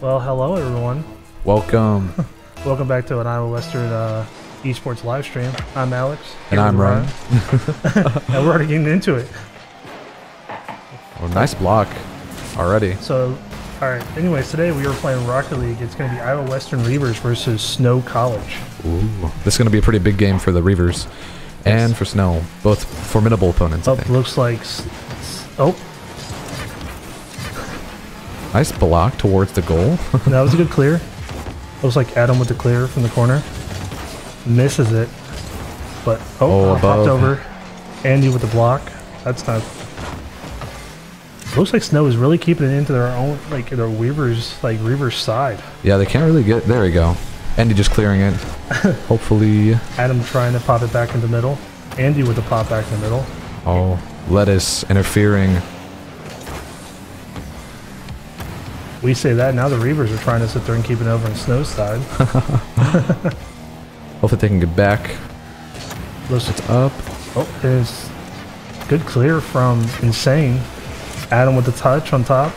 Well, hello everyone. Welcome. Welcome back to an Iowa Western uh, esports live stream. I'm Alex. And I'm Ryan. and we're already getting into it. Oh, nice block already. So, all right. Anyways, today we are playing Rocket League. It's going to be Iowa Western Reivers versus Snow College. Ooh. This is going to be a pretty big game for the Reivers and for Snow. Both formidable opponents, Oh, looks like. Oh, Nice block towards the goal. that was a good clear. Looks like Adam with the clear from the corner. Misses it. But, oh, Oh, above. over. Andy with the block. That's not. Looks like Snow is really keeping it into their own, like their Weavers, like Reivers side. yeah, they can't really get... There we go. Andy just clearing it. Hopefully... Adam trying to pop it back in the middle. Andy with the pop back in the middle. Oh, Lettuce interfering. We say that now the Reivers are trying to sit there and keep it over on Snow's side. Hopefully they can get back. Looks It's up. oh, there's good clear from Insane. Adam with the touch on top.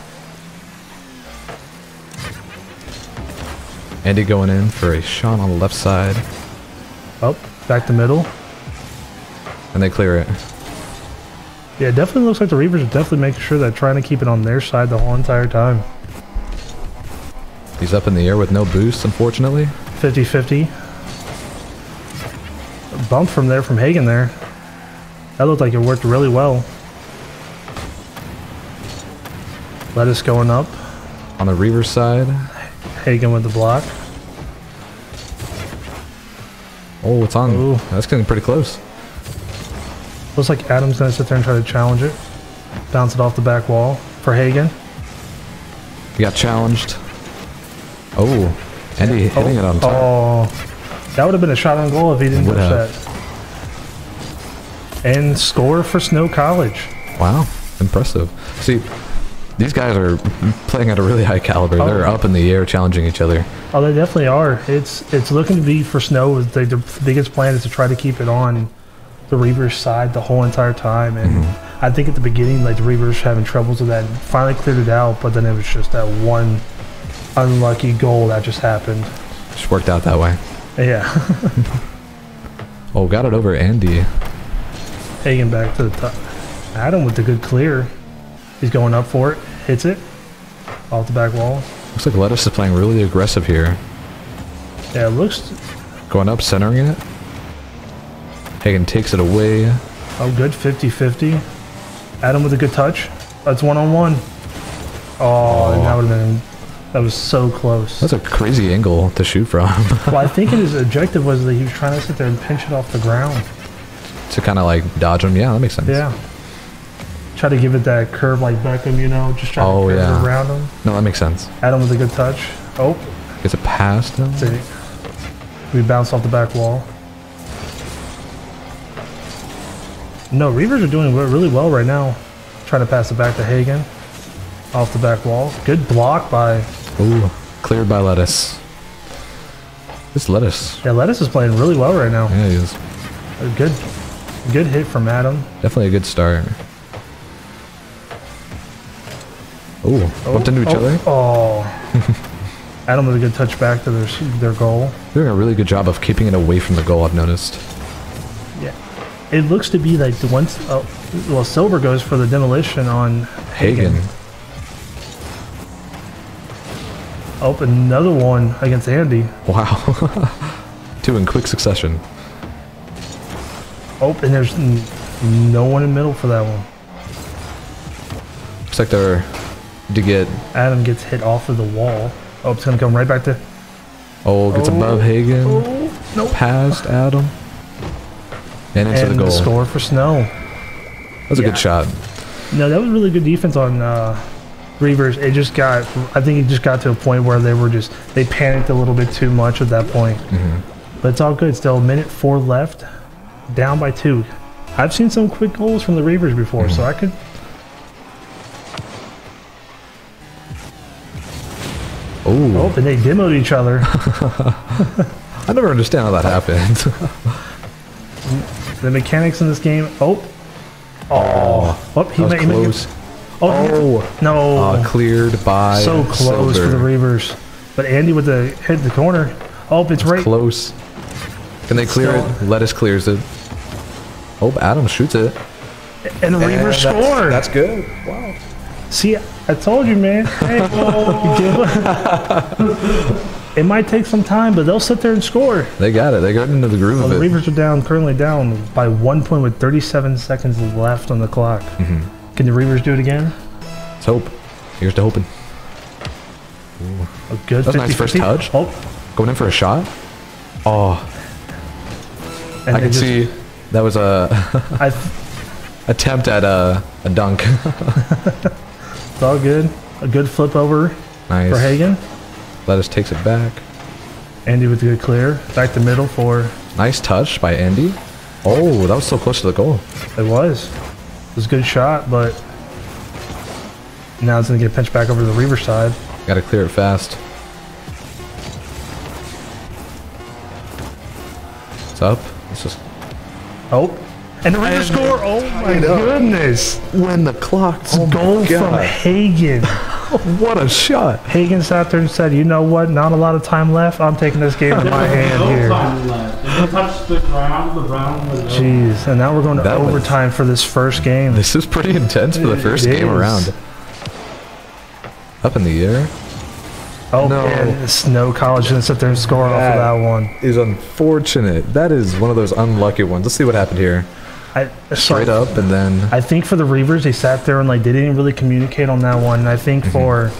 Andy going in for a shot on the left side. Oh, back to middle. And they clear it. Yeah, it definitely looks like the Reivers are definitely making sure they're trying to keep it on their side the whole entire time. He's up in the air with no boost, unfortunately. 50-50. Bump from there from Hagen there. That looked like it worked really well. Lettuce going up. On the Reivers side. Hagen with the block. Oh, it's on. Ooh. That's getting pretty close. Looks like Adam's gonna sit there and try to challenge it. Bounce it off the back wall for Hagen. He got challenged. Oh, Andy hitting it on top. Oh, that would have been a shot on goal if he didn't touch that. And score for Snow College. Wow, impressive. See, these guys are playing at a really high caliber. Oh. They're up in the air challenging each other. Oh, they definitely are. It's it's looking to be for Snow. The, the biggest plan is to try to keep it on the Reivers side the whole entire time. And Mm-hmm. I think at the beginning, like the Reivers having troubles with that. Finally cleared it out, but then it was just that one unlucky goal that just happened. Just worked out that way. Yeah, Oh, got it over Andy. Hagen back to the top. Adam with the good clear. He's going up for it. Hits it off the back wall. Looks like Lettuce is playing really aggressive here. Yeah, it looks Going up, centering it. Hagen takes it away. oh good 50-50. Adam with a good touch. That's one on one. Oh, and that would have been that was so close. That's a crazy angle to shoot from. well, I think his objective was that he was trying to sit there and pinch it off the ground. to kind of like dodge him. Yeah, that makes sense. Yeah. Try to give it that curve like Beckham, you know, just try Oh, to curve yeah. it around him. No, that makes sense. Adam with a good touch. Oh, Gets it past him. that's it. We bounce off the back wall. No, Reivers are doing really well right now. Trying to pass it back to Hagen. Off the back wall. Good block by... Ooh, cleared by Lettuce. This Lettuce. Yeah, Lettuce is playing really well right now. Yeah, he is. A good, good hit from Adam. Definitely a good start. Ooh, oh, bumped into each oh, other. Oh. Adam with a good touch back to their their goal. Doing a really good job of keeping it away from the goal, I've noticed. Yeah. It looks to be like the once oh, well Silver goes for the demolition on Hagen. Oh, another one against Andy. Wow. Two in quick succession. Oh, and there's n- no one in middle for that one. Looks like they're to get. Adam gets hit off of the wall. Oh, it's gonna come right back to. Oh, gets Oh. above Hagen. Oh, nope. Past Adam. And into And the the, goal. score for Snow. That's a Yeah. good shot. No, that was really good defense on uh, Reivers. It just got, I think it just got to a point where they were just, they panicked a little bit too much at that point. Mm-hmm. But it's all good. Still a minute four left, down by two. I've seen some quick goals from the Reivers before, so I could. Ooh. Oh, and they demoed each other. I never understand how that happened. the mechanics in this game. Oh, oh, oh he that was he close. Oh, no. Uh, cleared by so close for the Reivers. But Andy with the hit the corner. Oh, it's right. Close. Can they clear Still- it? Lettuce clears it. Oh, Adam shoots it. And the Reivers score. That's good. Wow. See, I told you, man. Hey, it might take some time, but they'll sit there and score. They got it. They got into the groove Well, the of it. Reivers are down, currently down by one point with 37 seconds left on the clock. Mm-hmm. Can the Reivers do it again? Let's hope. Here's to hoping. A good That's a nice first 50-50. touch. Oh, Going in for a shot. Oh, and I can just- see that was a attempt at a, a dunk. it's all good. A good flip over nice. for Hagen. Lettuce takes it back. Andy with a good clear. Back to middle for Nice touch by Andy. Oh, that was so close to the goal. it was. It was a good shot, but now it's gonna get pinched back over to the Reiver side. Got to clear it fast. It's up. It's just Oh, and the Reiver score. Oh my goodness! when the clock. It's a goal oh from Hagen. What a shot! Hagen sat there and said, "You know what? Not a lot of time left. I'm taking this game in my hand No here." time left. If they touch the ground, the ground was. Jeez, and now we're going to That was- overtime for this first game. This is pretty intense for the first It game is. around. Up in the air Oh, No. and Snow College didn't sit there and score off of that one. is unfortunate. That is one of those unlucky ones. Let's see what happened here. I, so Straight up and then I think for the Reivers, they sat there and like they didn't really communicate on that one. And I think Mm-hmm. for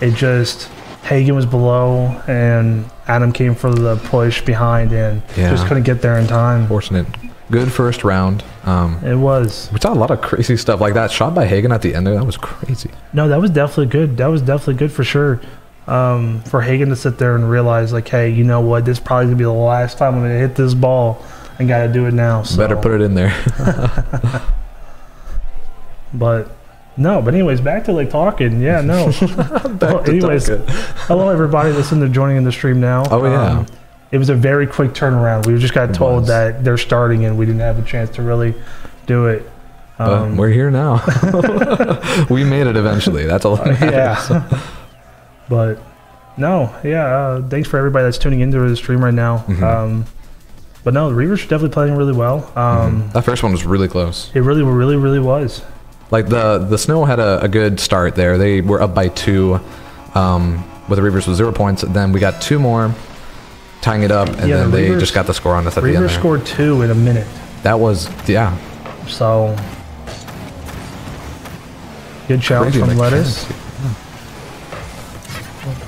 it just Hagen was below and Adam came for the push behind and Yeah. just couldn't get there in time. fortunate. Good first round. Um, It was we saw a lot of crazy stuff like that shot by Hagen at the end there. That was crazy. no, that was definitely good. That was definitely good for sure. Um, for Hagen to sit there and realize like, hey, you know what? This is probably gonna be the last time I'm gonna hit this ball. I gotta do it now. So. Better put it in there. But no, but anyways, back to like talking. Yeah, no. Well, anyways, hello everybody that's in the joining in the stream now. Um, Oh, yeah. it was a very quick turnaround. We just got told that they're starting and we didn't have a chance to really do it. But Um, we're here now. we made it eventually. That's all. that matters. yeah. but no, yeah. Uh, thanks for everybody that's tuning into the stream right now. Mhm. Um, but no, the Reivers are definitely playing really well. Um, That first one was really close. It really, really, really was. Like the the snow had a, a good start there. They were up by two, um, with the Reivers with zero points. Then we got two more, tying it up, and Yeah, then the they just got the score on us at the end. Reivers scored two in a minute. That was yeah. So good challenge from. Lettuce.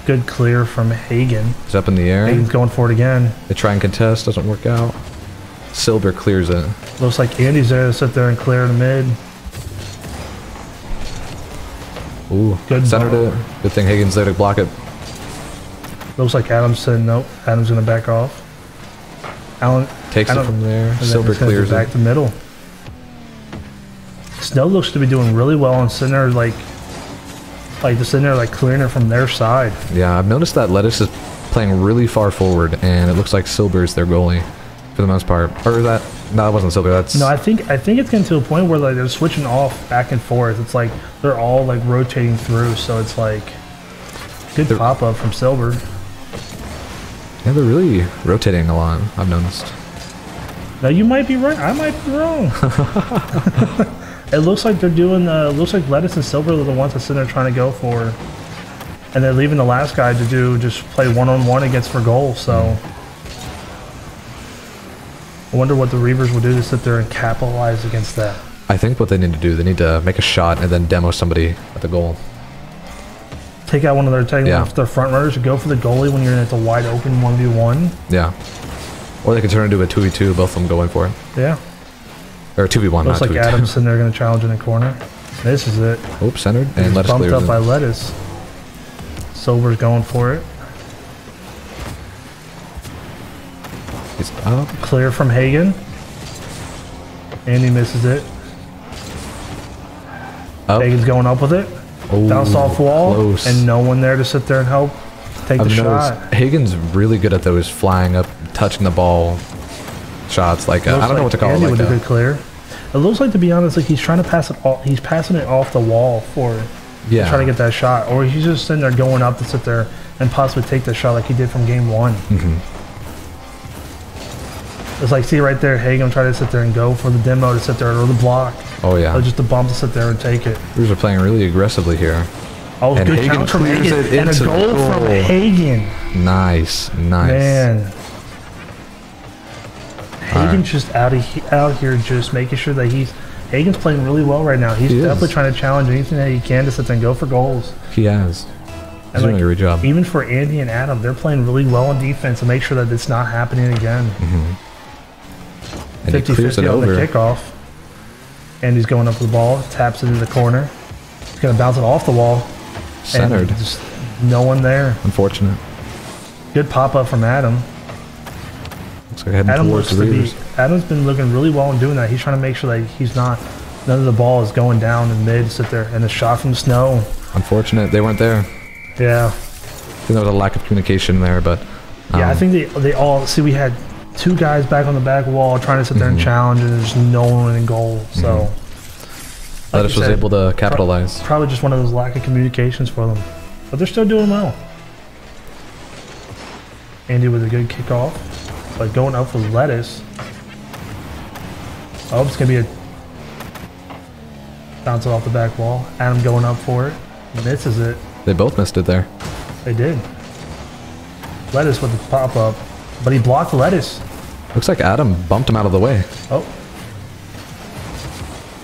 Good clear from Hagen. It's up in the air. Hagen's going for it again. They try and contest, doesn't work out. Silver clears it. Looks like Andy's there to sit there and clear the mid. Ooh, Good centered ball. it. Good thing Higgins there to block it. Looks like Adam's said nope. Adam's gonna back off. Allen Takes I it from there. Silver clears back it. to middle. Snow looks to be doing really well sitting there like like just in there like clearing it from their side. Yeah, I've noticed that Lettuce is playing really far forward, and it looks like Silver is their goalie for the most part. Or is that no, that wasn't Silver. That's No, I think I think it's getting to a point where like they're switching off back and forth. It's like they're all like rotating through, so it's like good They're- pop up from Silver. yeah, they're really rotating a lot. I've noticed. Now you might be right. I might be wrong. it looks like they're doing. Uh, looks like Lettuce and Silver are the ones that's sitting there trying to go for, and they're leaving the last guy to do just play one on one against for goal. So. I wonder what the Reivers will do to sit there and capitalize against that. I think what they need to do, they need to make a shot and then demo somebody at the goal. Take out one of their take Yeah. off their front runners, go for the goalie when you're in at the wide open one v one. Yeah. Or they could turn into a 2v2, both of them going for it. Yeah. Or 2v1, Looks not like 2v2. Adam's sitting there going to challenge in the corner. This is it. Oops, centered. And He's Lettuce bumped up by. Lettuce. Silver's going for it. He's up. Clear from Hagen. And he misses it. Up. Hagen's going up with it. Oh, Bounce off wall. Close. And no one there to sit there and help take I've the noticed shot. Hagen's really good at those flying up, touching the ball shots. Like, uh, I don't know what to call Andy it. Like with a that. good clear. It looks like, to be honest, like he's trying to pass it. All, he's passing it off the wall for Yeah. trying to get that shot, or he's just sitting there going up to sit there and possibly take the shot like he did from game one. hmm It's like, see right there, Hagen trying to sit there and go for the demo to sit there or the block, Oh yeah. or just the bump to sit there and take it. Reivers are playing really aggressively here. Oh, And good Hagen challenge from Hagen it and a the goal from. Hagen. Nice, nice. Man. Hagen's just out of he- out here, just making sure that he's Hagen's playing really well right now. He's He is. definitely trying to challenge anything that he can to sit there and go for goals. He has. He's And, doing like, a great job. Even for Andy and Adam, they're playing really well on defense to make sure that it's not happening again. Mm-hmm. And he 50 clears 50 it on over. the kickoff. Andy's going up to the ball, taps it into the corner. He's going to bounce it off the wall. and Centered. Just no one there. Unfortunate. Good pop up from Adam. Looks like heading Adam towards looks the to be. Reivers. Adam's been looking really well in doing that. He's trying to make sure that he's not. None of the ball is going down in mid. Sit there and a shot from Snow. Unfortunate. They weren't there. Yeah, I think there was a lack of communication there, but yeah. I um, think they they all see. We had two guys back on the back wall trying to sit there Mm-hmm. and challenge, and there's no one in goal. So like Lettuce was said, able to capitalize. probably just one of those lack of communications for them, but they're still doing well. Andy with a good kickoff, but going up for lettuce. Oh, it's gonna be a bounce it off the back wall. Adam going up for it, misses it. They both missed it there. They did. Lettuce with the pop up, but he blocked lettuce. Looks like Adam bumped him out of the way. Oh,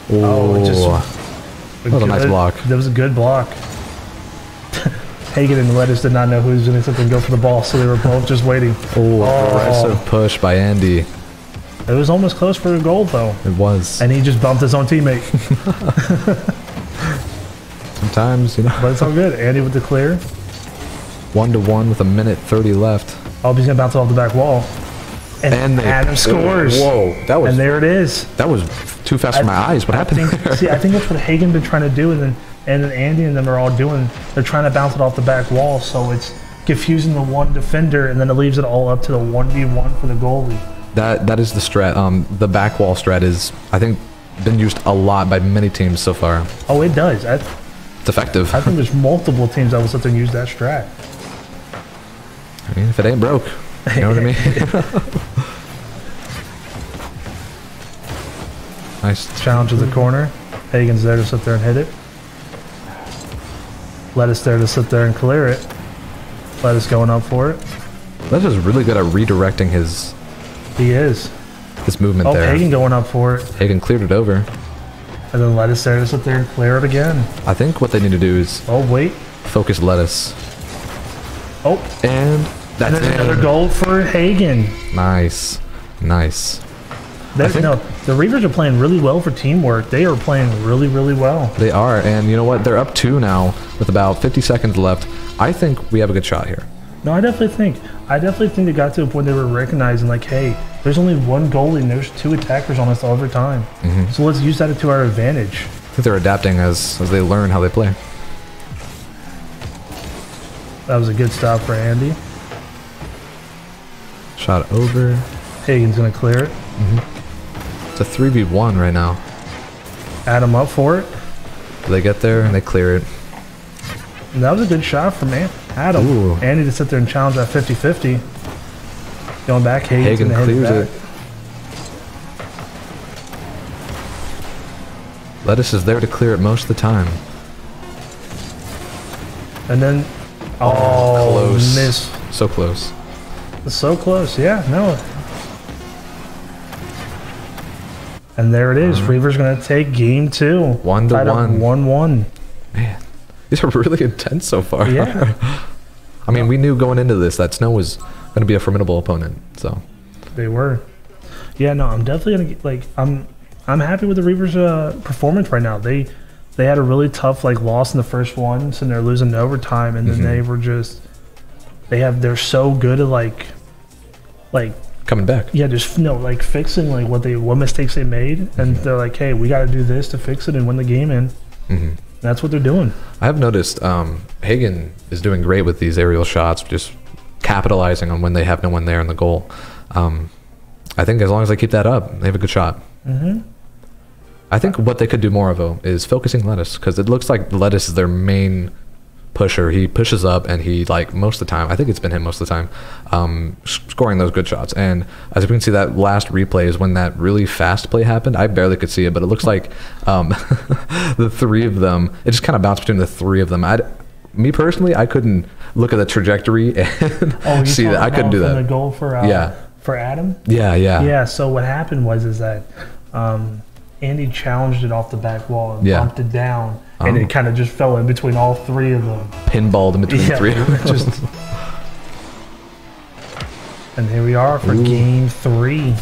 Oh, Oh, it just- That was a nice good- block. That was a good block. Hagen and Lettuce did not know who was going to sit there and go for the ball, so they were both just waiting. oh, Oh. aggressive push by Andy. It was almost close for a goal, though. It was. And he just bumped his own teammate. Sometimes, you know, But it's all good. Andy with the clear. one to one with a minute thirty left. Oh, he's going to bounce off the back wall. And, And they, Adam scores. Whoa, that was And there it is. that was too fast for my eyes. What I happened? think, see, I think that's what Hagen been trying to do, and then and then Andy and them are all doing. They're trying to bounce it off the back wall, so it's confusing the one defender, and then it leaves it all up to the one v one for the goalie. That that is the strat. Um, the back wall strat is, I think, been used a lot by many teams so far. Oh, it does. I, It's effective. I think there's multiple teams that will sit there and use that strat. I mean, if it ain't broke, you know what I mean. nice. Challenge to the corner. Hagen's there to sit there and hit it. Lettuce there to sit there and clear it. Lettuce going up for it. That's just really good at redirecting his He is. his movement Oh, there. Hagen going up for it. Hagen cleared it over. And then Lettuce there to sit there and clear it again. I think what they need to do is Oh, wait. focus lettuce. Oh, And that's and another goal for Hagen. Nice. Nice. Think- no, the Reivers are playing really well for teamwork. They are playing really, really well. They are. And you know what? They're up two now with about 50 seconds left. I think we have a good shot here. No, I definitely think. I definitely think they got to a point they were recognizing, like, hey, there's only one goalie and there's two attackers on us all the time. Mm-hmm. So let's use that to our advantage. I think they're adapting as, as they learn how they play. That was a good stop for Andy. Shot over. Hagen's going to clear it. It's a 3v1 right now. Add Adam up for it. They get there and they clear it. And that was a good shot from An- Adam. Ooh. Andy to sit there and challenge that 50 50. Going back, Hagen's Hagen going to hit clears it. Lettuce is there to clear it most of the time. And then, oh, oh close. miss. So close. So close, yeah, no. And there it is. Reiver's going to take game two. One to one. 1 1. Man, these are really intense so far. Yeah. I mean, we knew going into this that Snow was going to be a formidable opponent. So They were. Yeah, no, I'm definitely going to, like, I'm I'm happy with the Reivers' uh, performance right now. They they had a really tough, like, loss in the first one, so they're losing in overtime, and then Mm-hmm. they were just, they have, they're so good at, like, like, coming back. yeah, just no, like fixing like what they what mistakes they made, and they're like, hey, we got to do this to fix it and win the game in. hmm That's what they're doing. I have noticed um, Hagen is doing great with these aerial shots, just capitalizing on when they have no one there in the goal. Um, I think as long as they keep that up, they have a good shot. hmm I think what they could do more of though is focusing lettuce because it looks like lettuce is their main pusher. He pushes up and he like most of the time. I think it's been him most of the time, um, scoring those good shots. And as we can see, that last replay is when that really fast play happened. I barely could see it, but it looks like um, the three of them. It just kind of bounced between the three of them. I, me personally, I couldn't look at the trajectory and Oh, see that. I couldn't do that. The goal for uh, Yeah. for Adam. Yeah, yeah, Yeah. So what happened was is that um, Andy challenged it off the back wall and Yeah. bumped it down, and Oh. it kind of just fell in between all three of them. Pinballed in between the Yeah, three. just. And here we are for Ooh. game three.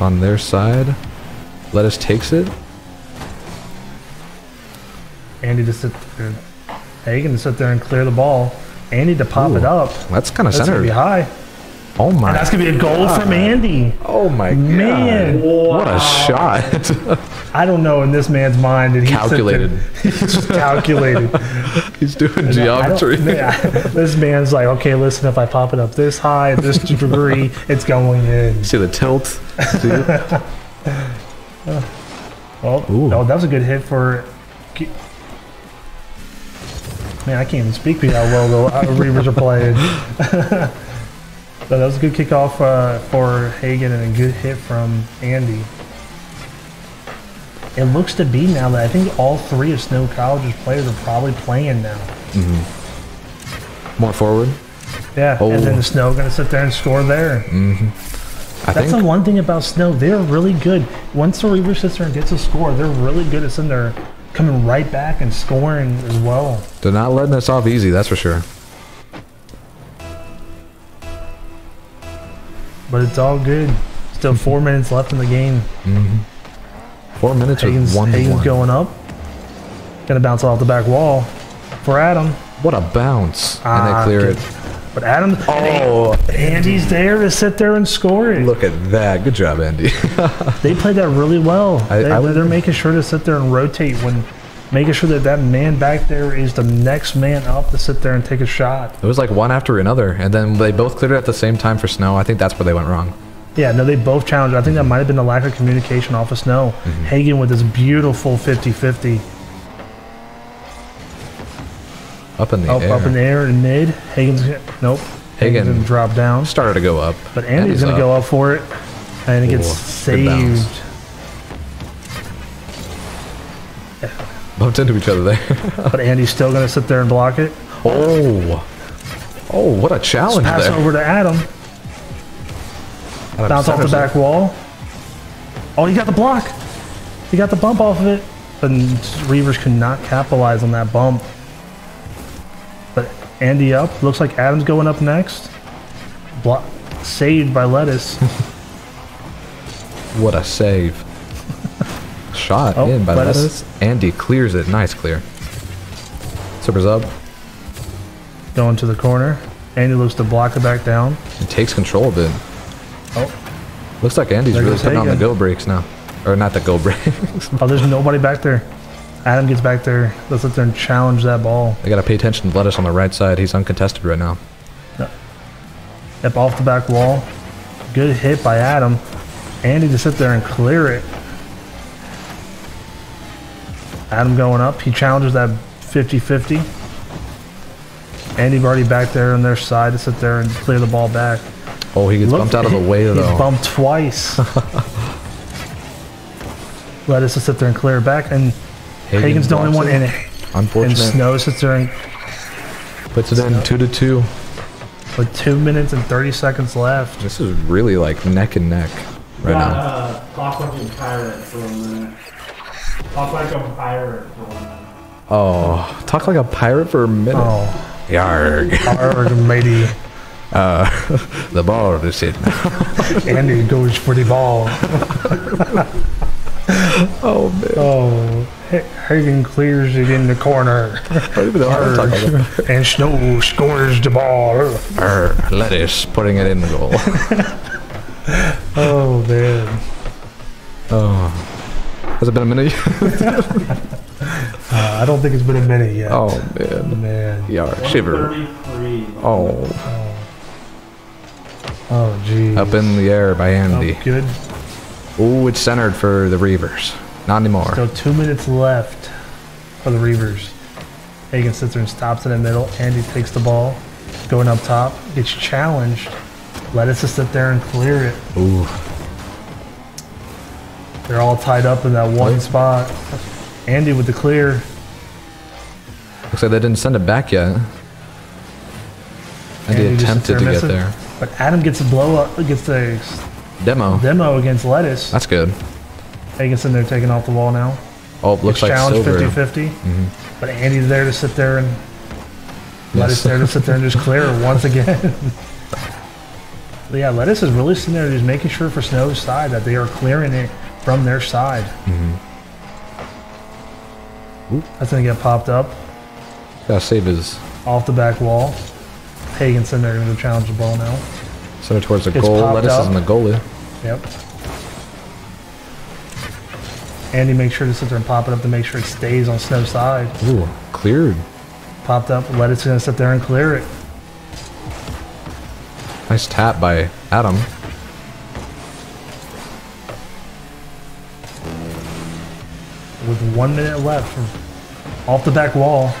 on their side. Lettuce takes it. Andy to sit there. Hagen to sit there and clear the ball. Andy to pop it up. That's kind of That's gonna be high. Oh my! And that's gonna be a goal from Andy. oh my Man. god! What a shot! I don't know in this man's mind did he Calculated. He's just calculated. He's doing I don't- geometry. yeah, this man's like, okay, listen, if I pop it up this high, this degree, it's going in. See the tilt. See? Well, Ooh. oh, that was a good hit for. Man, I can't even speak for how well the uh, Reivers are playing. So that was a good kickoff uh, for Hagen and a good hit from Andy. It looks to be now that I think all three of Snow College's players are probably playing now. Mm -hmm. More forward. Yeah, Oh. and then the Snow going to sit there and score there. I That's think. the one thing about Snow. They're really good. Once the Reiver sits there and gets a score, they're really good at sitting there, coming right back and scoring as well. They're not letting us off easy. That's for sure. But it's all good. Still four minutes left in the game. Four minutes with one Hagen's one. going up. Gonna bounce off the back wall for Adam. What a bounce! and Ah, they clear good. it. But Adam, Oh, Andy's there to sit there and score it. look at that! Good job, Andy. They played that really well. I- they, they're making sure to sit there and rotate when, making sure that that man back there is the next man up to sit there and take a shot. it was like one after another, and then they both cleared it at the same time for snow. I think that's where they went wrong. Yeah, no, they both challenged. I think that might have been the lack of communication off of Snow. Mm-hmm. Hagen with this beautiful 50-50 Up in the up, air. up in the air and mid. Hagen's nope. Hagen's Hagen- gonna drop down, Started to go up. but Andy's, gonna go up for it, and it gets Ooh, saved. Bumped into each other there. but Andy's still gonna sit there and block it. oh, oh, what a challenge Pass there! over to Adam. Adam Bounce off the back wall. Oh, he got the block. He got the bump off of it. But Reivers could not capitalize on that bump. But Andy up. Looks like Adam's going up next. Block saved by Lettuce. What a save! Shot Oh, in by Lettuce. Lettuce. Andy clears it. Nice clear. Supers up going to the corner. Andy looks to block it back down. and takes control of it. Oh, Looks like Andy's really putting on the go brakes now, or not the go brakes. oh, there's nobody back there. Adam gets back there. Let's sit there and challenge that ball. they gotta pay attention to Lettuce on the right side. He's uncontested right now. Up off the back wall. Good hit by Adam. Andy to sit there and clear it. Adam going up. He challenges that 50-50. Andy already back there on their side to sit there and clear the ball back. Oh, he gets Look, bumped out of the way though. He's though. bumped twice. Let us sit there and clear it back. And Hagen's the only one in it. Unfortunately. And Snow sits there and Puts it in two to two. with two minutes and 30 seconds left. This is really like neck and neck right Got, now. Uh, talk like a pirate for a minute. Talk like a pirate for a minute. Oh, talk like a pirate for a minute. Oh, Yarg. our matey. Uh, the ball is hit. Andy goes for the ball. Oh man. Oh, Ha- Hagen clears it in the corner. I don't even know how to talk like that. and Snow scores the ball. Arr, lettuce putting it in the goal. Oh, man. Oh. Has it been a minute? Uh, I don't think it's been a minute yet. oh man. Man. Yar, shiver. Oh. Oh, geez. Up in the air by Andy. Oh, good. Ooh, it's centered for the Reivers. Not anymore. So two minutes left for the Reivers. Hagen sits there and stops in the middle. Andy takes the ball, going up top, gets challenged. Lettuce to sit there and clear it. Ooh. They're all tied up in that one spot. Andy with the clear. Looks like they didn't send it back yet. And he Andy attempted to get there. But Adam gets a blow up, gets the Demo. demo against Lettuce. That's good. Hagen's in there taking off the wall now. Oh, looks Gets like challenged silver. 50 50. Mm-hmm. But Andy's there to sit there and Lettuce Yes. there to sit there and just clear it once again. But yeah, Lettuce is really sitting there just making sure for Snow's side that they are clearing it from their side. Mm-hmm. That's gonna get popped up Gotta save his off the back wall. Hagen's they're gonna go challenge the ball now. center towards the Gets goal. Lettuce up. is in the goalie. Yep. Andy makes sure to sit there and pop it up to make sure it stays on Snow's side. Ooh, cleared. Popped up. Lettuce is gonna sit there and clear it. Nice tap by Adam. With one minute left from off the back wall.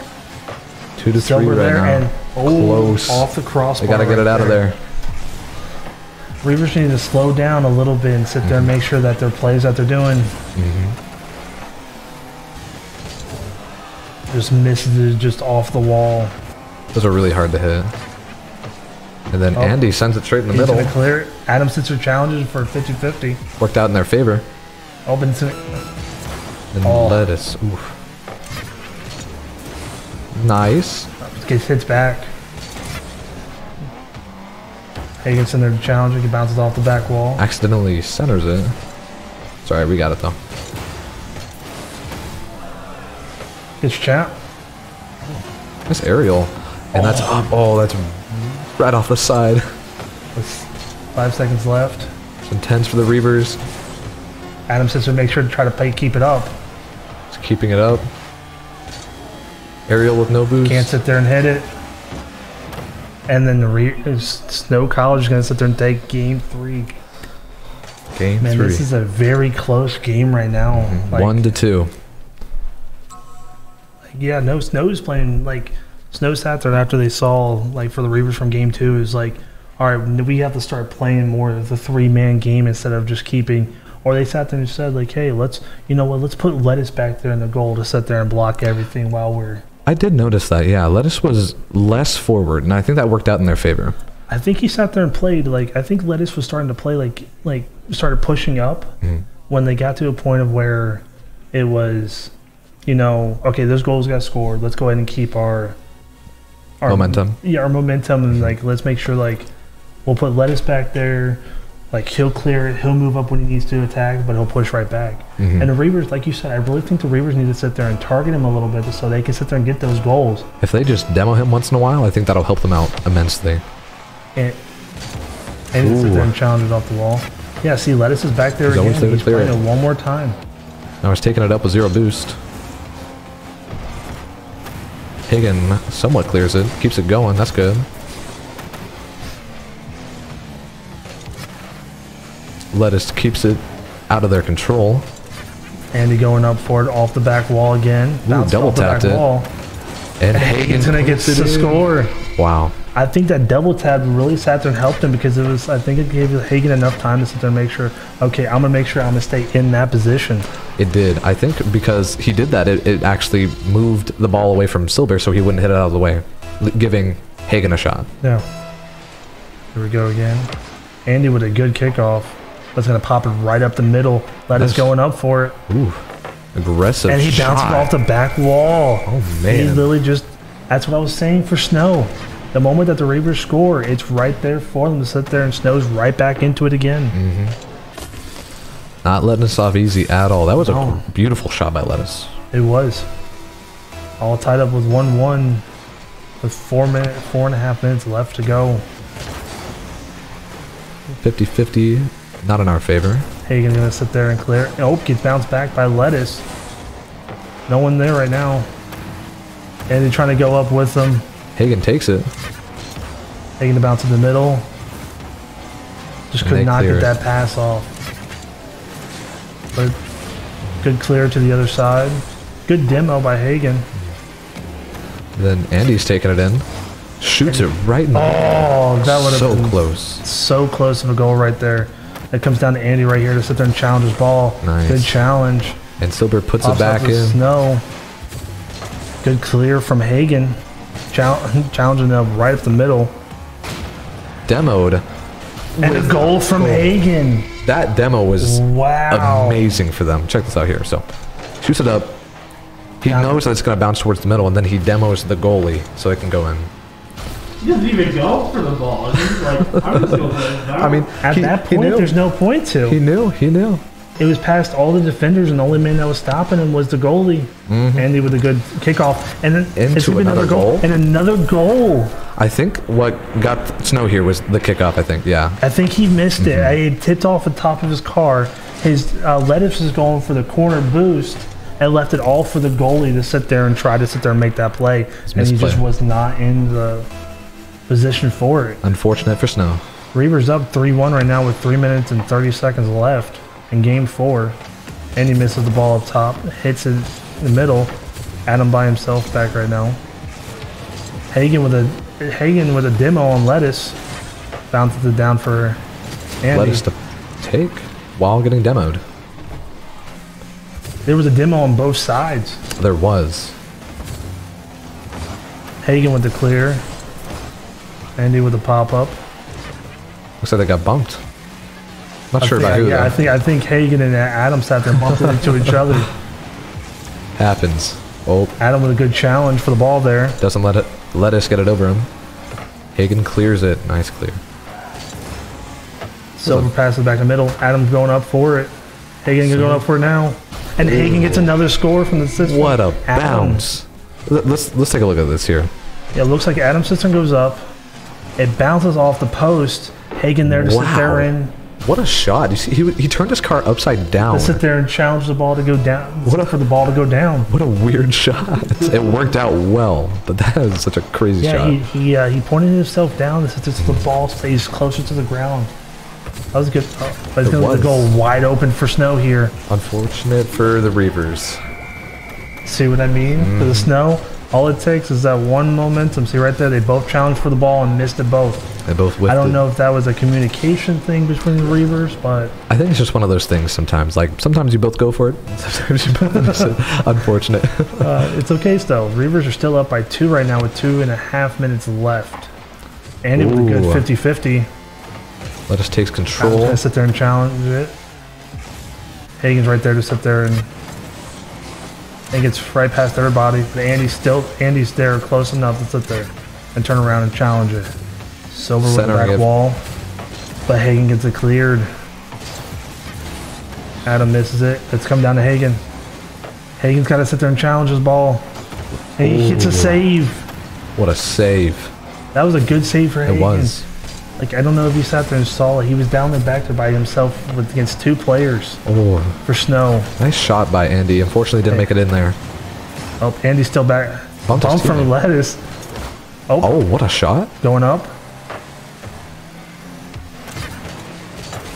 Two to three right there now. and oh, Close. off the crossbar. They gotta get right it out of there. Reivers need to slow down a little bit and sit there Mm-hmm. and make sure that their plays that they're doing just misses it just off the wall. Those are really hard to hit. And then Oh. Andy sends it straight in the He's middle. gonna clear it. Adam sits there challenges for 50-50. Worked out in their favor. Oh, but gonna- And Oh. lettuce. Oof. Nice. gets hits back. Hagen's in there to challenge it. He bounces off the back wall. Accidentally centers it. Sorry, we got it though. Gets champ. Nice aerial. And that's oh. up. Oh, that's right off the side. With five seconds left. It's intense for the Reivers. Adam says there, make sure to try to play, keep it up. Keeping it up. Aerial with no boost. Can't sit there and hit it. And then the re- Snow College is going to sit there and take game three. Game Man, three. this is a very close game right now. Mm-hmm. Like, One to two. Like, Yeah, no, Snow's playing like Snow sat there after they saw like for the Reivers from game two is like, all right, we have to start playing more of the three man game instead of just keeping. Or they sat there and said like, hey, let's you know what, let's put Lettuce back there in the goal to sit there and block everything while we're. I did notice that, yeah. Lettuce was less forward, and I think that worked out in their favor. I think he sat there and played like I think Lettuce was starting to play like like started pushing up mm-hmm. when they got to a point of where it was, you know, okay, those goals got scored. Let's go ahead and keep our, our Momentum. Yeah, our momentum, and mm-hmm. like let's make sure like we'll put Lettuce back there. Like he'll clear it, he'll move up when he needs to attack, but he'll push right back. Mm-hmm. And the Reivers, like you said, I really think the Reivers need to sit there and target him a little bit so they can sit there and get those goals. If they just demo him once in a while, I think that'll help them out immensely. And and sit there and challenge it off the wall. Yeah, see, Lettuce is back there He's again. He's playing it. it one more time. Now he's taking it up with zero boost. Higgin somewhat clears it, keeps it going, that's good. Lettuce keeps it out of their control. Andy going up for it off the back wall again. Bounces double off the back tapped it. wall. And Hagen's gonna get the score. Wow. I think that double tap really sat there and helped him because it was. I think it gave Hagen enough time to sit there and make sure. Okay, I'm gonna make sure I'm gonna stay in that position. It did. I think because he did that, it, it actually moved the ball away from Silver so he wouldn't hit it out of the way, giving Hagen a shot. Yeah. Here we go again. Andy with a good kickoff. That's gonna pop it right up the middle. Let going up for it. Ooh. Aggressive And he bounced shot. off the back wall. Oh, man! He literally just. That's what I was saying for Snow. The moment that the Reivers score, it's right there for them to sit there and Snow's right back into it again. Mm. Not letting us off easy at all. That was a beautiful shot by Lettuce. It was. All tied up with 1 1 with four minute, four and a half minutes left to go. 50-50, not in our favor. Hagen's gonna sit there and clear. Oh, gets bounced back by Lettuce. No one there right now. Andy trying to go up with them. Hagen takes it. Hagen to bounce in the middle. Just And could not get it. that pass off. But good clear to the other side. Good demo by Hagen. Then Andy's taking it in. Shoots it right in the Oh, that would have so been close. so close of a goal right there. It comes down to Andy right here to sit there and challenge his ball. Nice. Good challenge. And Silver puts Pops it back in. Snow. Good clear from Hagen. Chal- challenging them right up the middle. Demoed. And a goal from Hagen. That demo was Wow. amazing for them. Check this out here. So, shoots it up. He knows that it's going to bounce towards the middle, and then he demos the goalie so it can go in. He doesn't even go for the ball. He's like, I'm just going I mean, At he, that point, there's no point to. He knew. He knew. It was past all the defenders, and the only man that was stopping him was the goalie. Andy with a good kickoff, and then Mm-hmm. Into it's gonna another goal? and another goal. I think what got Snow here was the kickoff. I think. Yeah. I think he missed it. Mm-hmm. I tipped off the top of his car. His uh, lettuce was going for the corner boost and left it all for the goalie to sit there and try to sit there and make that play. And he misplay. just was not in the position for it. Unfortunate for Snow. Reiver's up 3 1 right now with 3 minutes and 30 seconds left in game four. And he misses the ball up top, hits it in the middle. Adam by himself back right now. Hagen with a Hagen with a demo on lettuce. Bounces it down for Andy. Lettuce to take while getting demoed. There was a demo on both sides. There was. Hagen with the clear. Andy with a pop up. Looks like they got bumped. Not I sure think, about who yeah, I think I think Hagen and Adam sat there bumping into each other. Happens. Oh, Adam with a good challenge for the ball there. doesn't let it let us get it over him. Hagen clears it. Nice clear. Silver passes back in the middle. Adam's going up for it. Hagen going up for it now. And Hagen gets another score from the system. What a Adam. bounce! Let- Let's let's take a look at this here. Yeah, it looks like Adam's system goes up. It bounces off the post. Hagen there to sit there and What a shot! You see, he he turned his car upside down. to sit there and challenge the ball to go down. What a- for the ball to go down. What a weird shot! it worked out well, but that is such a crazy Yeah, shot. he he, uh, he pointed himself down This so the ball stays closer to the ground. That was a good. Oh, but it's It going to go wide open for Snow here. Unfortunate for the Reivers. See what I mean? For Mm-hmm. the Snow, all it takes is that one momentum. See right there, they both challenged for the ball and missed it both. They both whiffed I don't it. know if that was a communication thing between the Reivers, but I think it's just one of those things. Sometimes, like sometimes you both go for it. Sometimes you both miss it. Unfortunate. uh, it's okay though. Reivers are still up by two right now with two and a half minutes left. Andy with a good Ooh. 50 50. Lettuce takes Adam's control. gonna sit there and challenge it. Hagen's right there to sit there and and gets right past everybody. But Andy's still Andy's there close enough to sit there and turn around and challenge it. Silver with the back it. wall. But Hagen gets it cleared. Adam misses it. It's come down to Hagen. Hagen's got to sit there and challenge his ball. And he Ooh. a save. What a save! That was a good save for It Hagen. was. Like I don't know if you sat there and saw it. He was down there back there by himself with, against two players Oh, for snow. nice shot by Andy. Unfortunately, didn't make it in there. Oh, Andy's still back. Bumped his Bump from lettuce. Oh, Oh, what a shot! going up.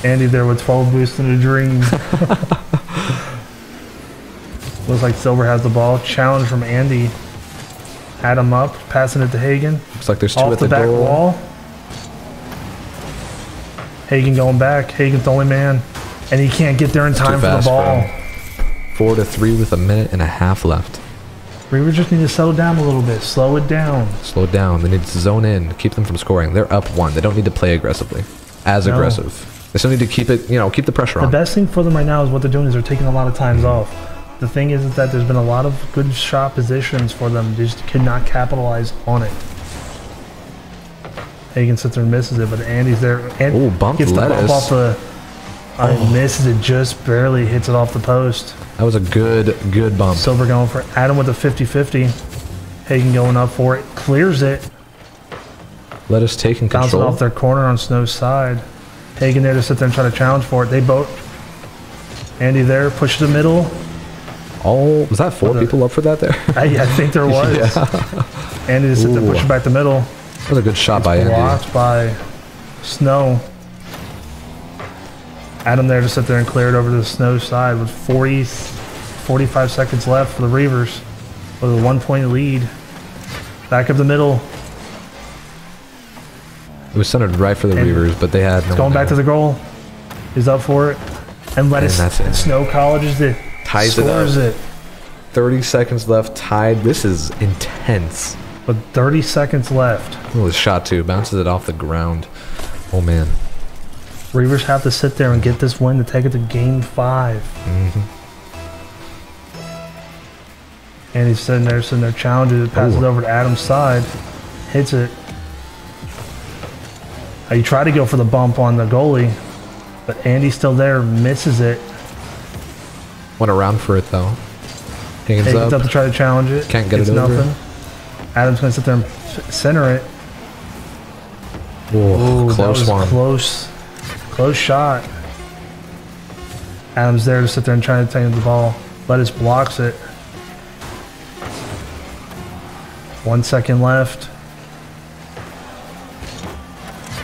Andy there with 12 boost in a dream. Looks like Silver has the ball. Challenge from Andy. Adam up, passing it to Hagen. Looks like there's two Off at the, the, back goal. wall. Hagen going back. Hagen's the only man. And he can't get there in time for the ball. bro. Four to three with a minute and a half left. Reiver just need to settle down a little bit. Slow it down. Slow down. They need to zone in, keep them from scoring. They're up one. They don't need to play aggressively. As No. aggressive. They still need to keep it, you know, keep the pressure The on. The best thing for them right now is what they're doing is they're taking a lot of times mm-hmm. off. The thing is, is that there's been a lot of good shot positions for them. They just could not capitalize on it. Hagen sits there and misses it, but Andy's there. And Ooh, bumped gets the bump off the. Uh, misses it just barely, hits it off the post. That was a good, good bump. Silver going for Adam with a 50-50. Hagen going up for it, clears it, Lettuce take in bouncing control. off their corner on Snow's side. Hagen there to sit there and try to challenge for it. They both. Andy there, push the middle. All was that four people up for that there? I, I think there was. Andy to sit there, push it back the middle. That was a good shot by Andy. Blocked by Snow. Adam there to sit there and clear it over to the snow side with 40, 45 seconds left for the Reivers with a one point lead. Back up the middle, It was centered right for the And Reivers, but they had no going back to the goal. He's up for it. And Lettuce that's it. Snow College is the Ties it up. it. 30 seconds left, tied. This is intense. With 30 seconds left. Oh, the shot too. Bounces it off the ground. Oh man. Reivers have to sit there and get this win to take it to game 5 mm-hmm. And he's sitting there, sitting there, challenging it, passes it Ooh. over to Adam's side, hits it. You try to go for the bump on the goalie, but Andy's still there, misses it. Went around for it though. Higgins Higgins up. up to try to challenge it. Can't get Gets it over. nothing. Adam's gonna sit there and center it. Whoa, Ooh, that close was one. Close, close shot. Adam's there to sit there and try to take the ball. Lettuce blocks it. One second left.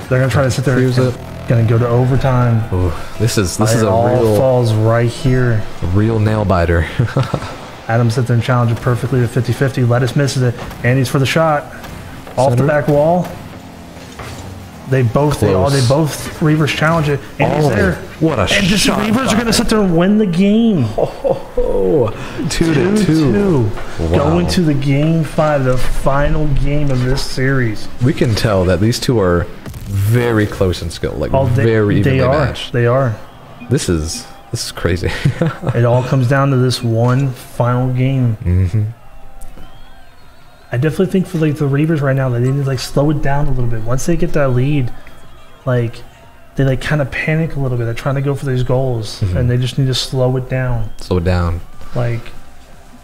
They're gonna try to sit there. Use and- it. Gonna go to overtime. Ooh, this is this it is a all real falls right here. real nail biter. Adam sits there and challenges perfectly to 50-50. Lettuce misses it. Andy's for the shot. Off the back wall. They both they all they both Reivers challenge it. Andy's Oh, there. what a and just the shot Reivers are gonna sit there and win the game. oh, two to two. 2-2. Wow. Going to the game five, the final game of this series. We can tell that these two are very close in skill, like Oh, they, very they are. matched. They are. This is this is crazy. It all comes down to this one final game. hmm I definitely think for like the Reivers right now, they need to like slow it down a little bit. Once they get that lead, like they like kind of panic a little bit. They're trying to go for these goals, Mhm. and they just need to slow it down. Slow it down. Like,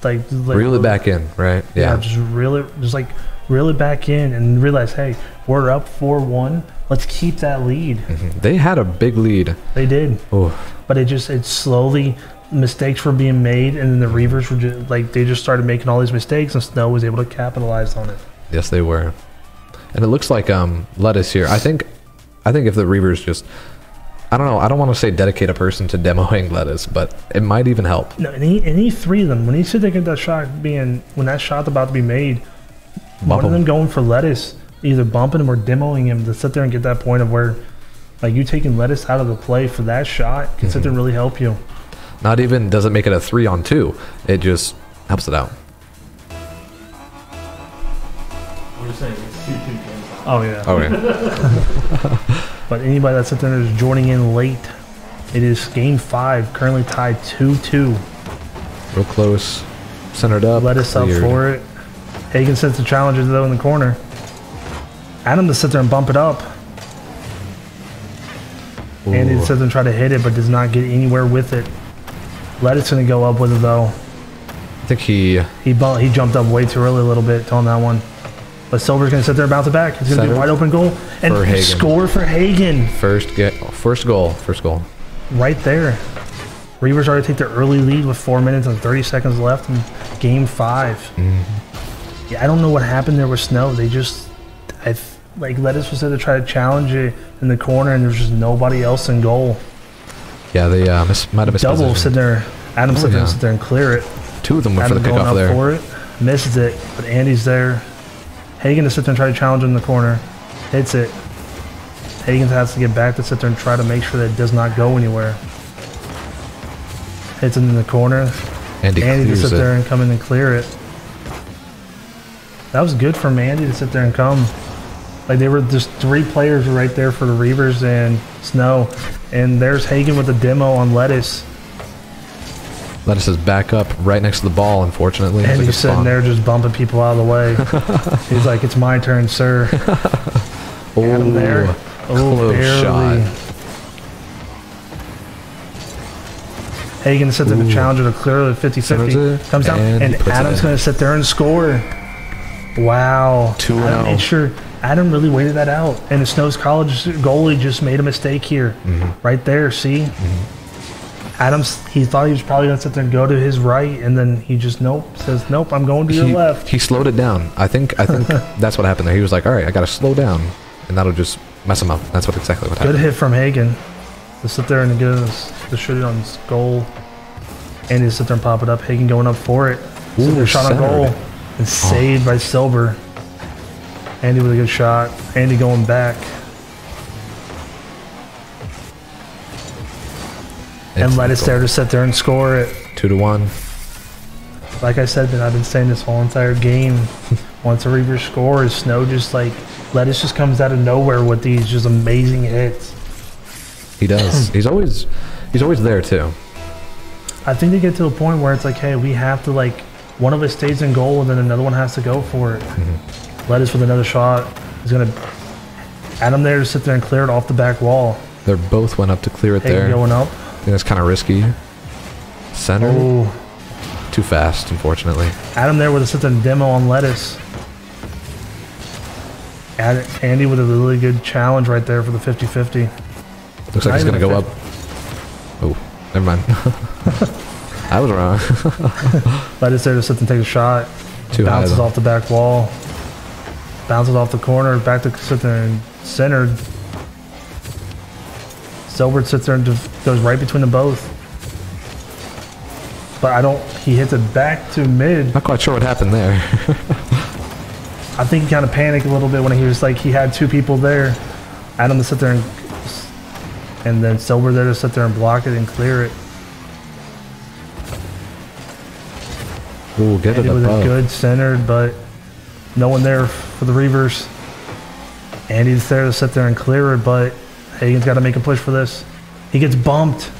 like, like Reel it back in, right? Yeah, Yeah. just reel it, just like reel it back in, and realize, hey, we're up four one. Let's keep that lead. Mhm. They had a big lead. They did, Oh, but it just it slowly mistakes were being made, and then the Reivers were just like they just started making all these mistakes, and Snow was able to capitalize on it. yes, they were. And it looks like um lettuce here. I think, I think if the Reivers just, I don't know. I don't want to say dedicate a person to demoing lettuce, but it might even help. No, any any three of them. When you sit there get that shot being when that shot's about to be made, Bump one of them going for lettuce, either bumping him or demoing him to sit there and get that point of where, like you taking lettuce out of the play for that shot can sit there and really help you. Not even doesn't make it a three on two. It just helps it out. We're saying it's two two games. Oh yeah. Oh, but anybody that's sitting there is joining in late. It is game five, currently tied two two. Real close. Centered up. Lettuce up cleared. for it. Hagen sends the challenger though in the corner. Adam to sit there and bump it up. Ooh. to sit there and try to hit it, but does not get anywhere with it. Lettuce gonna go up with it though. I think he He he jumped up way too early a little bit on that one. But Silver's gonna sit there and bounce it back. It's gonna be a wide open goal and For score for Hagen first get first goal. First goal. right there. Reivers already take their early lead with four minutes and 30 seconds left in game 5 Mm-hmm. Yeah, I don't know what happened there with Snow. They just, I like Lettuce was there to try to challenge it in the corner, and there's just nobody else in goal. Yeah, they uh, miss, might have missed it. Double position. sit there. Adam Oh, sit there, yeah. and sit there and clear it. Two of them went for Adam the going kickoff up there. for it, misses it, but Andy's there. Hagen to sit there and try to challenge him in the corner, hits it. Hagen has to get back to sit there and try to make sure that it does not go anywhere. Hits it in the corner. Andy Andy to sit it. there and come in and clear it. That was good for Andy to sit there and come. Like they were just three players right there for the Reivers and Snow. And there's Hagen with the demo on lettuce. Lettuce is back up right next to the ball, unfortunately. And he's a sitting spawn. there just bumping people out of the way. he's like, It's my turn, sir. Adam there. Oh, close barely. shot. Hagen sits there to Ooh. challenge it to clear the 50 Centers 50. Comes down, and and, he puts it Adam's going to sit there and score. Wow. Two and Adam oh. sure. Adam really waited that out. And the Snows College goalie just made a mistake here. Mm-hmm. Right there, see? Adams, he thought he was probably going to sit there and go to his right, and then he just, nope, says, nope, I'm going to your he, left. he slowed it down. I think I think that's what happened there. He was like, "All right, I got to slow down," and that'll just mess him up. That's what exactly what happened. Good hit from Hagen. to sit there and get us to shoot it on his goal. and to sit there and pop it up. Hagen going up for it. Ooh, shot on goal. And saved by Silver. Andy with a good shot. Andy going back. And Lettuce there to sit there and score it. Two to one. Like I said, that I've been saying this whole entire game. Once a Reiver scores, Snow just like Lettuce just comes out of nowhere with these just amazing hits. He does. he's always he's always there too. I think they get to a point where it's like, hey, we have to like one of us stays in goal and then another one has to go for it. Mm-hmm. Lettuce with another shot He's gonna Adam there to sit there and clear it off the back wall. They both went up to clear it Hagen there. going up. I think that's kind of risky. Center. Oh, Too fast, unfortunately. Adam there with a sit there and demo on Lettuce. Ad- Andy with a really good challenge right there for the 50-50. Looks like he's gonna go a up. Oh, never mind. I was wrong. Lettuce there to sit and take a shot. Too high. bounces though. off the back wall. Bounces off the corner, back to sit there and centered. Silver sits there and just goes right between them both. But I don't. He hits it back to mid. Not quite sure what happened there. I think he kind of panicked a little bit when he was like he had two people there. Adam to sit there and and then Silver there to sit there and block it and clear it. Ooh, get it Andy with a good centered, but no one there for the Reivers. Andy's there to sit there and clear it, but Hagen's got to make a push for this. He gets bumped,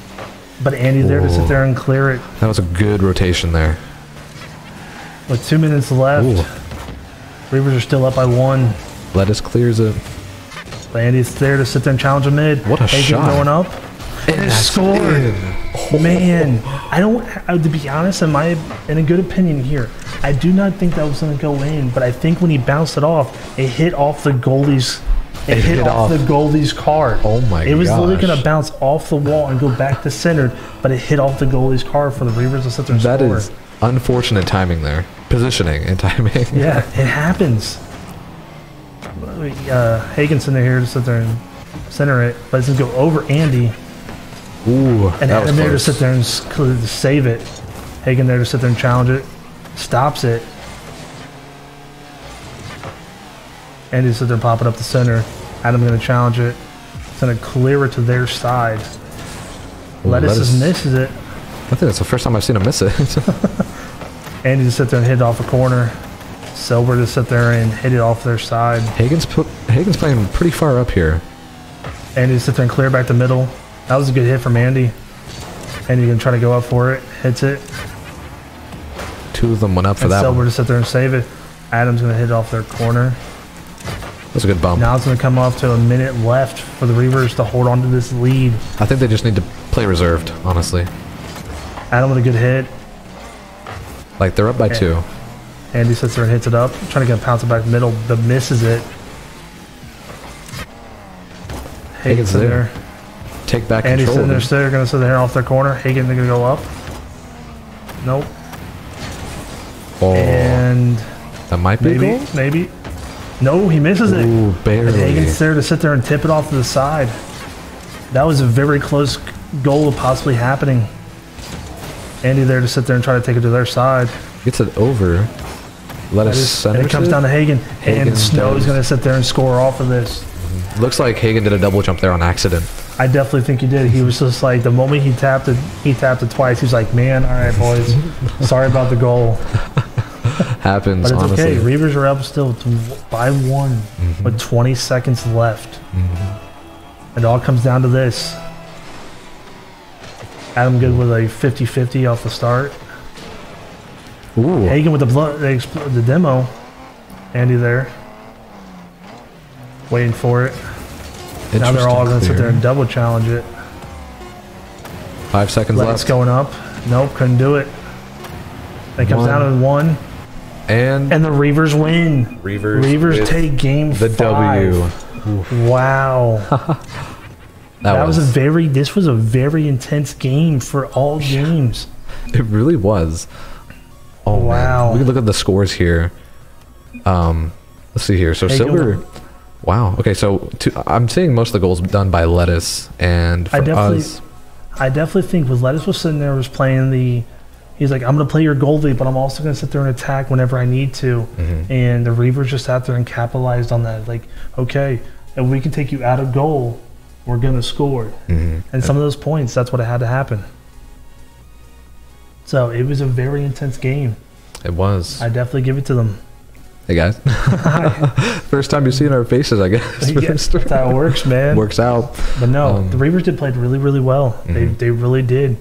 but Andy's there to sit there and clear it. That was a good rotation there. With two minutes left, Ooh, Reivers are still up by one. lettuce clears it. Andy's there to sit there and challenge a mid. What a Hagen shot. going up. And it's scored. Man, I don't. To be honest, in my in a good opinion here, I do not think that was going to go in. But I think when he bounced it off, it hit off the goalie's. It, It hit, hit off, off. the goalie's card. Oh my god. It was literally going to bounce off the wall and go back to center, but it hit off the goalie's card for the Reivers to sit there and That score. is unfortunate timing there. Positioning and timing. Yeah, it happens. Uh, Hagen's in there here to sit there and center it, but it's going to go over Andy. Ooh, And that Adam there to sit there and s- cl- to save it. Hagen there to sit there and challenge it. Stops it. Andy sit there and pop it up the center. Adam going to challenge it. It's going to clear it to their side. Ooh, Lettuce, Lettuce- misses it. I think that's the first time I've seen him miss it. Andy to sit there and hit it off the corner. Silver just sit there and hit it off their side. Hagen's Hagen's playing pretty far up here. Andy to sit there and clear back the middle. That was a good hit from Andy. Andy going to try to go up for it. Hits it. Two of them went up for And that Silver one. to sit there and save it. Adam's going to hit it off their corner. That's a good bump. Now it's going to come off to a minute left for the Reivers to hold on to this lead. I think they just need to play reserved, honestly. Adam with a good hit. Like they're up by two. Andy sits there and hits it up, trying to get a pounce it back middle, but misses it. Hagen's there. there. Take back Andy's control. sitting there, still going to sit there off their corner. Hagen they going to go up. Nope. Oh, And that might be a maybe, goal. maybe. No, he misses it. Ooh, And. Hagen's there to sit there and tip it off to the side. That was a very close goal of possibly happening. Andy there to sit there and try to take it to their side. Gets it over. Lettuce is- center and it comes it. down to Hagen. Hagen and Snow does. going to sit there and score off of this. Mm-hmm. Looks like Hagen did a double jump there on accident. I definitely think he did. He was just like the moment he tapped it, he tapped it twice. He was like, "Man, all right, boys, sorry about the goal, Happens, but it's honestly. okay. Reivers are up still by one Mm-hmm. with 20 seconds left. It all comes down to this. Adam Good with a 50-50 off the start. Ooh, Hagen with the blood, the demo. Andy there, waiting for it. Now they're all going to sit there and double challenge it. Five seconds Let's left. going up. Nope, couldn't do it. It comes One. down to one, And, and the Reivers win. Reivers, Reivers take game the five. W. Wow, That, that was, was, a very. This was a very intense game for all games. It really was. Oh Wow. Man. We can look at the scores here. Um, let's see here. So Hey, Silver, Wow. Okay, so to, I'm seeing most of the goals done by Lettuce, and for I definitely- us, I definitely think with Lettuce was sitting there was playing the. He's like, I'm gonna play your goalie, but I'm also gonna sit there and attack whenever I need to. Mhm. And the Reivers just sat there and capitalized on that. Like, okay, if we can take you out of goal, we're gonna score. Mhm. And some of those points, that's what it had to happen. So it was a very intense game. it was. I definitely give it to them. hey guys, first time you've seen our faces, I guess. Yeah, that's how it works, man. Works out. But no, Um, the Reivers did play really, really well. They, Mhm. they really did.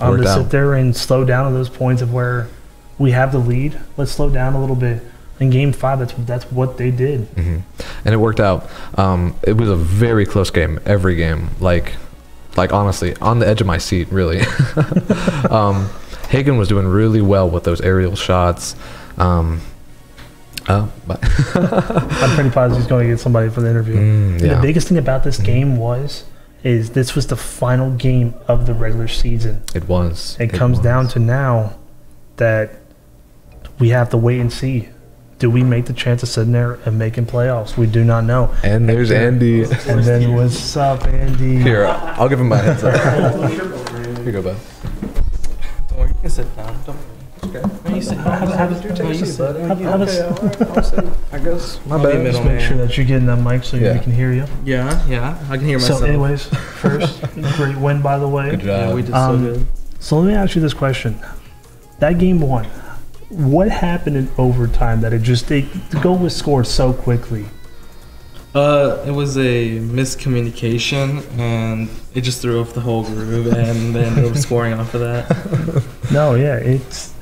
Um, to out. sit there and slow down at those points of where we have the lead, let's slow down a little bit. In game five, that's that's what they did. hmm And it worked out. Um, it was a very close game every game. Like, like honestly, on the edge of my seat, really. um, Hagen was doing really well with those aerial shots. Um, oh, but I'm pretty positive he's going to get somebody for the interview. Mm, yeah. Mm-hmm. The biggest thing about this game was, is this was the final game of the regular season. it was. It, comes was. down to now that we have to wait and see. Do we make the chance of sitting there and making playoffs? We do not know. And there's Andy. And then what's up, Andy? Here, I'll give him my heads up. Here you go, bud. Don't worry, you can sit down. Don't worry. Okay. You sit Have- have- No, you sit. Have- have us- I guess. My I'll bad. Just make sure that you're getting that mic so Yeah. we can hear you. Yeah, yeah. I can hear myself. So, anyways, first, great win by the way. Good yeah, job. we did Um, so good. So let me ask you this question: That game one, what happened in overtime that it just it, the goal was scored so quickly? Uh, it was a miscommunication, and it just threw off the whole groove, and they ended up scoring off of that. No, yeah, it's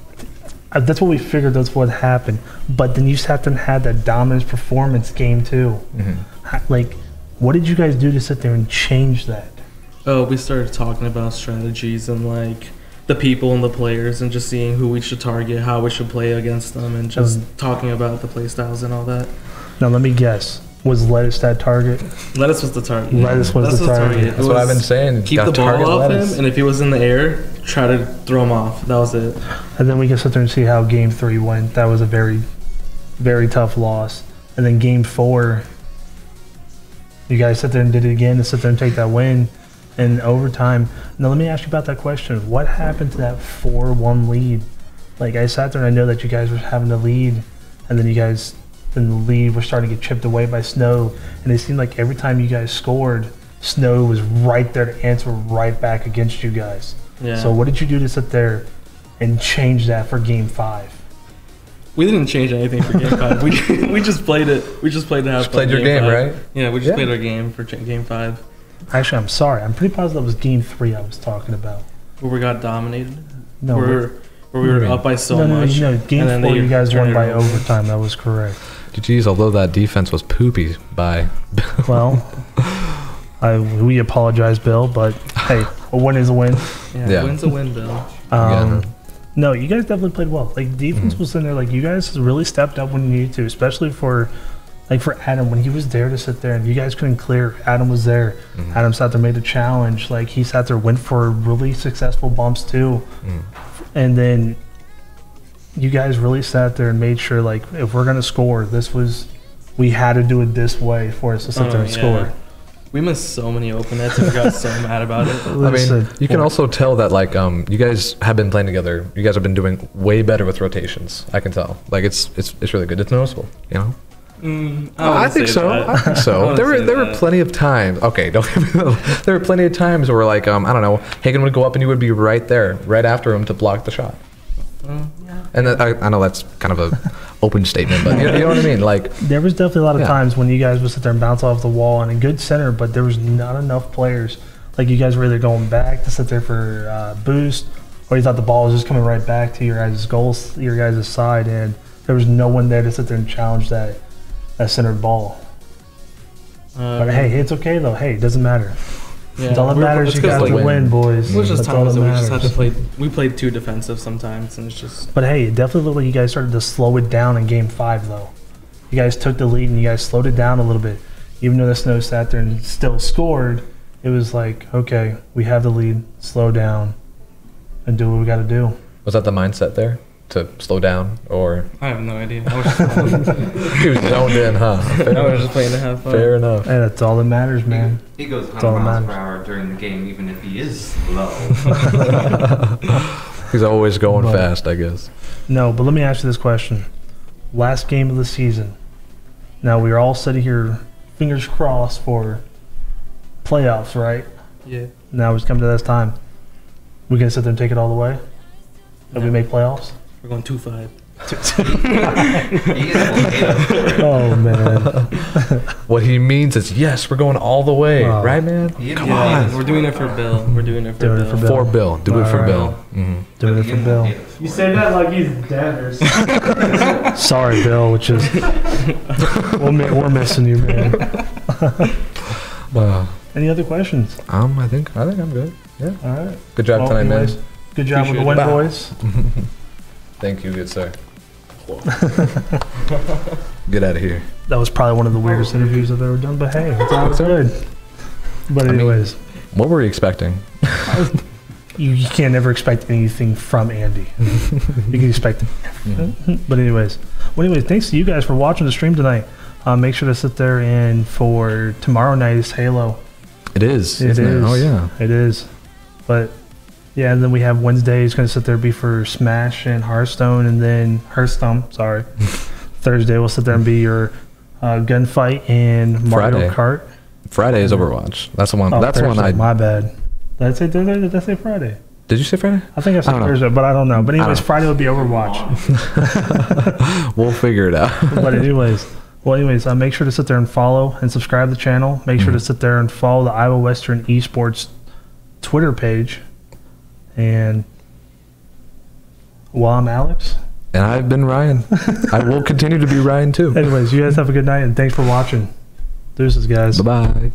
that's what we figured. That's what happened. But then you sat there and had that dominant performance game too. Mhm. Like, what did you guys do to sit there and change that? Oh, we started talking about strategies and like the people and the players, and just seeing who we should target, how we should play against them, and just Um, talking about the play styles and all that. Now let me guess. Was lettuce that target? Lettuce was the target. Lettuce was That's the target. It That's what I've been saying. Keep Gotta the ball off lettuce. him, and if he was in the air, try to throw him off. That was it. And then we can sit there and see how game three went. That was a very, very tough loss. And then game four, you guys sit there and did it again to sit there and take that win in overtime. Now, let me ask you about that question. What happened to that 4 1 lead? Like, I sat there and I know that you guys were having the lead, and then you guys, then the lead was starting to get chipped away by Snow. And it seemed like every time you guys scored, Snow was right there to answer right back against you guys. Yeah. So, what did you do to sit there and change that for game five? We didn't change anything for game five. We we just played it. We just played to have Just fun played your game game, five. right? Yeah, we just Yeah. played our game for game five, Actually, I'm sorry. I'm pretty positive it was game three I was talking about. where we got dominated. No, where where we were up by so no, no, much. no. Game and four, they you guys won by overtime. That was correct. Geez, although that defense was poopy by. Well, I we apologize, Bill, but hey, a win is a win. Yeah, Yeah. win's a win, Bill. Um, Yeah. No, you guys definitely played well. Like defense Mhm. was in there. Like you guys really stepped up when you needed to, especially for. Like for Adam, when he was there to sit there and you guys couldn't clear, Adam was there. Mhm. Adam sat there, made a challenge. Like he sat there, went for really successful bumps too. Mm. and then you guys really sat there and made sure like if we're gonna score this was we had to do it this way for us to sit there Oh, and yeah. score We missed so many open nets and we got so mad about it. I mean, you can also tell that like um, you guys have been playing together. You guys have been doing way better with rotations. I can tell. Like it's it's it's really good. It's noticeable. You know. Mm, I, wouldn't think so. I think I so. wouldn't there were say there were plenty of times. Okay, don't get me wrong. There were plenty of times where like um I don't know Hagen would go up and you would be right there, right after him to block the shot. Mm, yeah. And I, I know that's kind of a open statement, but you, you know what I mean. Like there was definitely a lot of Yeah. times when you guys would sit there and bounce off the wall and a good center but there was not enough players like you guys were either going back to sit there for uh, boost or you thought the ball was just coming right back to your guys' goals your guys' side and there was no one there to sit there and challenge that that centered ball Uh, but hey it's okay though hey it doesn't matter yeah, It's all that we're- matters it's you 'cause, got to win boys It was just That's all times that that we just had to matters. play. We played too defensive sometimes, and it's just But hey, it definitely looked like you guys started to slow it down in game five, though. You guys took the lead and you guys slowed it down a little bit. Even though the snow sat there and still scored, it was like, okay, we have the lead, slow down, and do what we got to do. was that the mindset there? to slow down, or I have no idea. I was just, he was zoned in, huh? I was just playing to have fun. Fair enough. And that's all that matters, man. He goes 100 miles per hour during the game, even if he is slow. He's always going But- fast, I guess. No, but let me ask you this question. Last game of the season. Now we are all sitting here, fingers crossed for playoffs, right? Yeah. Now it's come to this time. We gonna sit there and take it all the way? That we make playoffs? We're going 2 5. Oh man. What he means is yes, we're going all the way, Wow. right, man? He is Come volcano on. We're doing it for Bill. We're doing it for Doing it Bill. for Bill. For Bill, do it for Alright. Bill. hmm Doing it He for Bill. You it. say that like he's dead or something. Sorry, Bill, which is we'll, we're missing you, man. Uh, Any other questions? um, I think I think I'm good. Yeah. All right. Good job Well, tonight, man. Good job with the Appreciate win, boys. Thank you, good sir. Get out of here. That was probably one of the weirdest interviews I've ever done, but hey, it's all good. But I mean- anyways, What were we expecting? you, you can't never expect anything from Andy. you can expect Mhm. But anyways, well, anyways, thanks to you guys for watching the stream tonight. Uh, make sure to sit there and for tomorrow night is Halo. It is. It isn't is. Oh yeah. It is. But yeah, and then we have Wednesday is going to sit there be for Smash and Hearthstone, and then Hearthstone. Sorry. Thursday we'll sit there and be your uh, gunfight and Mario Friday. Kart. Friday is Overwatch. That's the one. Oh, that's the one Thursday, I. My bad. Did I say Thursday? Did I say Friday? Did you say Friday? I think I said I. Thursday, but I don't know. But anyways, don't- Friday would be Overwatch. We'll figure it out. but anyways, well, anyways, uh, make sure to sit there and follow and subscribe to the channel. Make sure to Mhm. sit there and follow the Iowa Western Esports Twitter page. And well, I'm Alex. and I've been Ryan. I will continue to be Ryan too. Anyways, you guys have a good night and thanks for watching. Deuces, guys. Bye bye.